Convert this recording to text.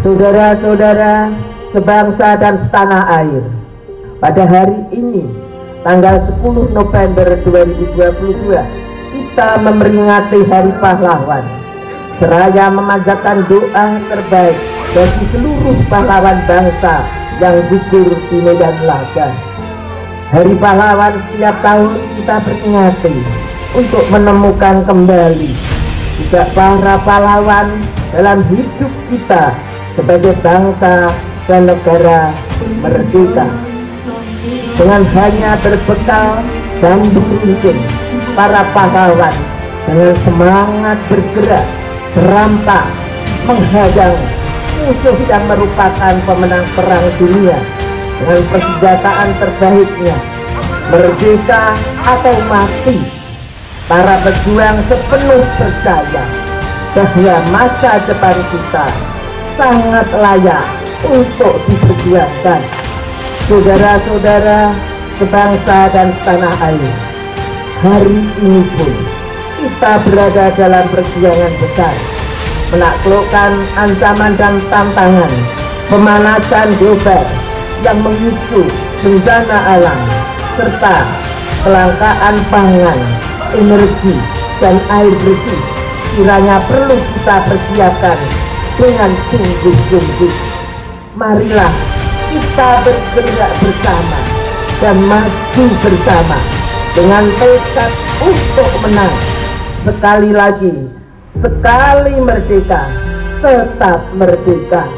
Saudara-saudara sebangsa dan setanah air Pada hari ini tanggal 10 November 2022 Kita memperingati Hari Pahlawan. Seraya memanjatkan doa terbaik bagi seluruh pahlawan bangsa yang gugur di medan laga. Hari Pahlawan setiap tahun kita peringati untuk menemukan kembali juga para pahlawan dalam hidup kita sebagai bangsa dan negara merdeka. Dengan hanya berbekal dan beruncing para pahlawan dengan semangat bergerak serampak menghadang musuh yang merupakan pemenang perang dunia dengan persenjataan terbaiknya merdeka atau mati. Para pejuang sepenuh percaya bahwa masa depan kita sangat layak untuk diperjuangkan. Saudara-saudara sebangsa dan tanah air hari ini pun kita berada dalam perjuangan besar menaklukkan ancaman dan tantangan pemanasan global yang memicu bencana alam serta kelangkaan pangan, energi, dan air bersih. Kiranya perlu kita persiapkan dengan sungguh-sungguh. Marilah kita bergerak bersama dan maju bersama dengan tekad untuk menang. Sekali lagi, sekali merdeka, tetap merdeka.